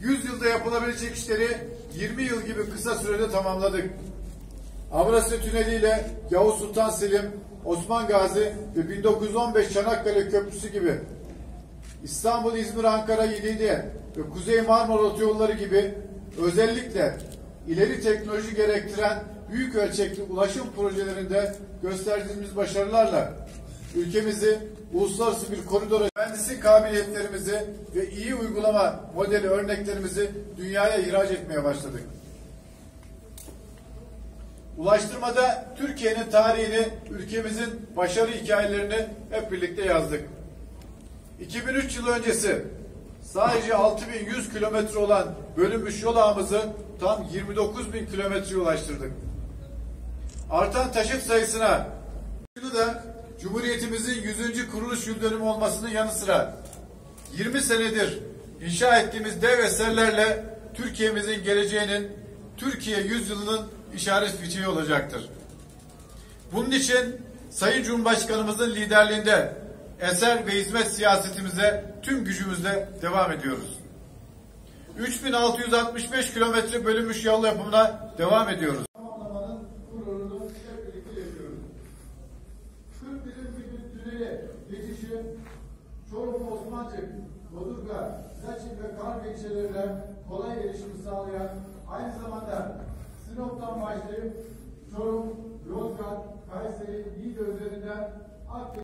100 yılda yapılabilecek işleri 20 yıl gibi kısa sürede tamamladık. Avrasya Tüneli ile Yavuz Sultan Selim, Osman Gazi ve 1915 Çanakkale Köprüsü gibi İstanbul, İzmir, Ankara, Yedide ve Kuzey Marmara Otoyolları gibi özellikle ileri teknoloji gerektiren büyük ölçekli ulaşım projelerinde gösterdiğimiz başarılarla ülkemizi uluslararası bir koridora mühendislik kabiliyetlerimizi ve iyi uygulama modeli örneklerimizi dünyaya ihraç etmeye başladık. Ulaştırmada Türkiye'nin tarihini, ülkemizin başarı hikayelerini hep birlikte yazdık. 2003 yılı öncesi sadece 6100 kilometre olan bölünmüş yol ağımızı tam 29 bin kilometreye ulaştırdık. Artan taşıt sayısına da Cumhuriyetimizin 100. kuruluş yıl dönümü olmasının yanı sıra 20 senedir inşa ettiğimiz dev eserlerle Türkiye'mizin geleceğinin Türkiye yüzyılının işaret fişeği olacaktır. Bunun için Sayın Cumhurbaşkanımızın liderliğinde eser ve hizmet siyasetimize tüm gücümüzle devam ediyoruz. 3665 kilometre bölünmüş yol yapımına devam ediyoruz. Tamamlamanın gururunu hep birlikte yaşıyoruz. 40 birim gibi tüneli geçişi Çorum, Osmancık, Bodurga, Zaçin ve Karga ilçelerine kolay erişimi sağlayan aynı zamanda Sinop'tan başlayıp Çorum, Yozgat, Kayseri, Niğde üzerinden Akdeniz